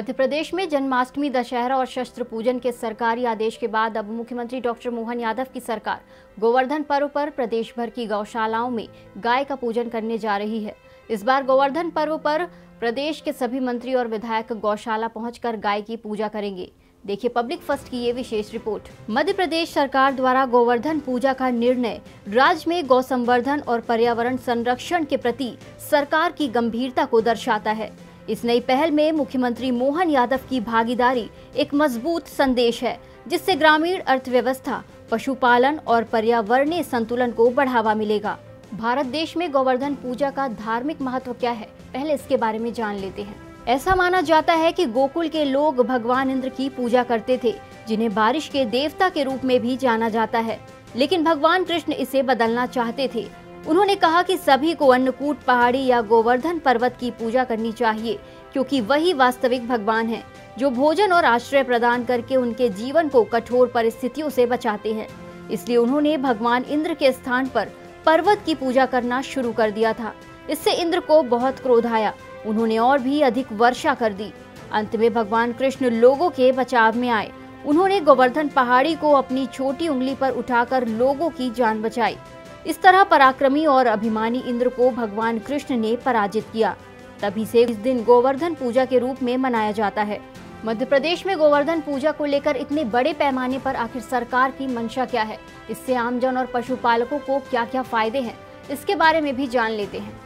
मध्य प्रदेश में जन्माष्टमी, दशहरा और शस्त्र पूजन के सरकारी आदेश के बाद अब मुख्यमंत्री डॉक्टर मोहन यादव की सरकार। गोवर्धन पर्व पर प्रदेश भर की गौशालाओं में गाय का पूजन करने जा रही है। इस बार गोवर्धन पर्व पर प्रदेश के सभी मंत्री और विधायक गौशाला पहुंचकर गाय की पूजा करेंगे। देखिए पब्लिक फ़र्स्ट की ये विशेष रिपोर्ट। मध्य प्रदेश सरकार द्वारा गोवर्धन पूजा का निर्णय राज्य में गौ संवर्धन और पर्यावरण संरक्षण के प्रति सरकार की गंभीरता को दर्शाता है। इस नई पहल में मुख्यमंत्री मोहन यादव की भागीदारी एक मज़बूत संदेश है, जिससे ग्रामीण अर्थव्यवस्था, पशुपालन और पर्यावरणीय संतुलन को बढ़ावा मिलेगा। भारत देश में गोवर्धन पूजा का धार्मिक महत्व क्या है? पहले इसके बारे में जान लेते हैं। ऐसा माना जाता है कि गोकुल के लोग भगवान इंद्र की पूजा करते थे, जिन्हें बारिश के देवता के रूप में भी जाना जाता है। लेकिन भगवान कृष्ण इसे बदलना चाहते थे उन्होंने कहा कि सभी को अन्नकूट पहाड़ी या गोवर्धन पर्वत की पूजा करनी चाहिए, क्योंकि वही वास्तविक भगवान है, जो भोजन और आश्रय प्रदान करके उनके जीवन को कठोर परिस्थितियों से बचाते हैं। इसलिए उन्होंने भगवान इंद्र के स्थान पर पर्वत की पूजा करना शुरू कर दिया था। इससे इंद्र को बहुत क्रोध आया। उन्होंने और भी अधिक वर्षा कर दी। अंत में भगवान कृष्ण लोगों के बचाव में आए। उन्होंने गोवर्धन पहाड़ी को अपनी छोटी उंगली पर उठाकर लोगों की जान बचाई। इस तरह पराक्रमी और अभिमानी इंद्र को भगवान कृष्ण ने पराजित किया। तभी से इस दिन गोवर्धन पूजा के रूप में मनाया जाता है। मध्य प्रदेश में गोवर्धन पूजा को लेकर इतने बड़े पैमाने पर आखिर सरकार की मंशा क्या है? इससे आमजन और पशुपालकों को क्या क्या फ़ायदे हैं? इसके बारे में भी जान लेते हैं।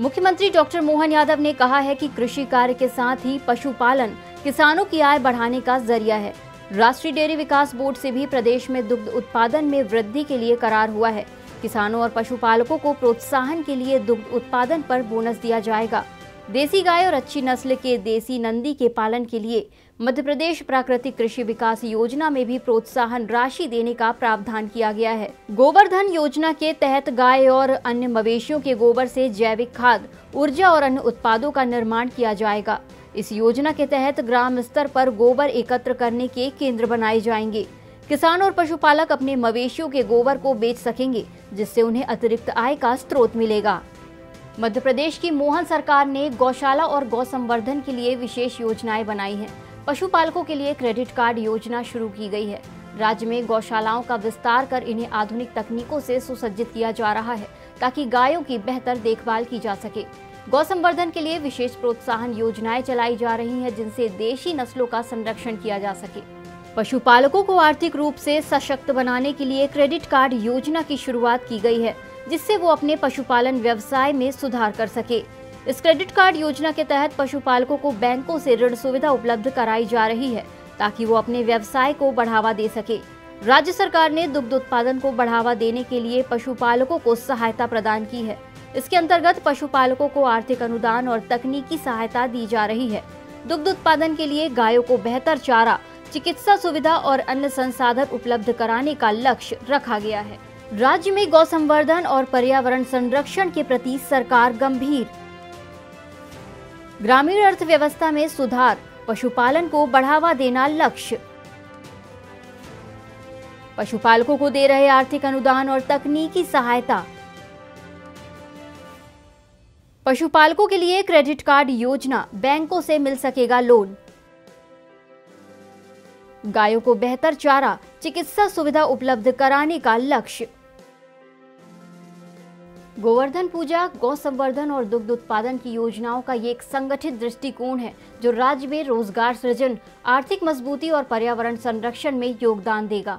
मुख्यमंत्री डॉक्टर मोहन यादव ने कहा है कि कृषि कार्य के साथ ही पशुपालन किसानों की आय बढ़ाने का ज़रिया है। राष्ट्रीय डेयरी विकास बोर्ड से भी प्रदेश में दुग्ध उत्पादन में वृद्धि के लिए करार हुआ है। किसानों और पशुपालकों को प्रोत्साहन के लिए दुग्ध उत्पादन पर बोनस दिया जाएगा। देसी गाय और अच्छी नस्ल के देसी नंदी के पालन के लिए मध्य प्रदेश प्राकृतिक कृषि विकास योजना में भी प्रोत्साहन राशि देने का प्रावधान किया गया है। गोवर्धन योजना के तहत गाय और अन्य मवेशियों के गोबर से जैविक खाद, ऊर्जा और अन्य उत्पादों का निर्माण किया जाएगा। इस योजना के तहत ग्राम स्तर पर गोबर एकत्र करने के केंद्र बनाए जाएँगे। किसान और पशुपालक अपने मवेशियों के गोबर को बेच सकेंगे। जिससे उन्हें अतिरिक्त आय का स्रोत मिलेगा। मध्य प्रदेश की मोहन सरकार ने गौशाला और गौ संवर्धन के लिए विशेष योजनाएँ बनाई हैं। पशुपालकों के लिए क्रेडिट कार्ड योजना शुरू की गई है। राज्य में गौशालाओं का विस्तार कर इन्हें आधुनिक तकनीकों से सुसज्जित किया जा रहा है, ताकि गायों की बेहतर देखभाल की जा सके। गौ संवर्धन के लिए विशेष प्रोत्साहन योजनाएँ चलाई जा रही हैं, जिनसे देशी नस्लों का संरक्षण किया जा सके। पशुपालकों को आर्थिक रूप से सशक्त बनाने के लिए क्रेडिट कार्ड योजना की शुरुआत की गई है, जिससे वो अपने पशुपालन व्यवसाय में सुधार कर सके। इस क्रेडिट कार्ड योजना के तहत पशुपालकों को बैंकों से ऋण सुविधा उपलब्ध कराई जा रही है, ताकि वो अपने व्यवसाय को बढ़ावा दे सके। राज्य सरकार ने दुग्ध उत्पादन को बढ़ावा देने के लिए पशुपालकों को सहायता प्रदान की है। इसके अंतर्गत पशुपालकों को आर्थिक अनुदान और तकनीकी सहायता दी जा रही है। दुग्ध उत्पादन के लिए गायों को बेहतर चारा चिकित्सा सुविधा और अन्य संसाधन उपलब्ध कराने का लक्ष्य रखा गया है। राज्य में गौ संवर्धन और पर्यावरण संरक्षण के प्रति सरकार गंभीर। ग्रामीण अर्थव्यवस्था में सुधार, पशुपालन को बढ़ावा देना लक्ष्य। पशुपालकों को दे रहे आर्थिक अनुदान और तकनीकी सहायता। पशुपालकों के लिए क्रेडिट कार्ड योजना, बैंकों से मिल सकेगा लोन। गायों को बेहतर चारा, चिकित्सा सुविधा उपलब्ध कराने का लक्ष्य। गोवर्धन पूजा गौ संवर्धन और दुग्ध उत्पादन की योजनाओं का ये एक संगठित दृष्टिकोण है, जो राज्य में रोज़गार सृजन, आर्थिक मजबूती और पर्यावरण संरक्षण में योगदान देगा।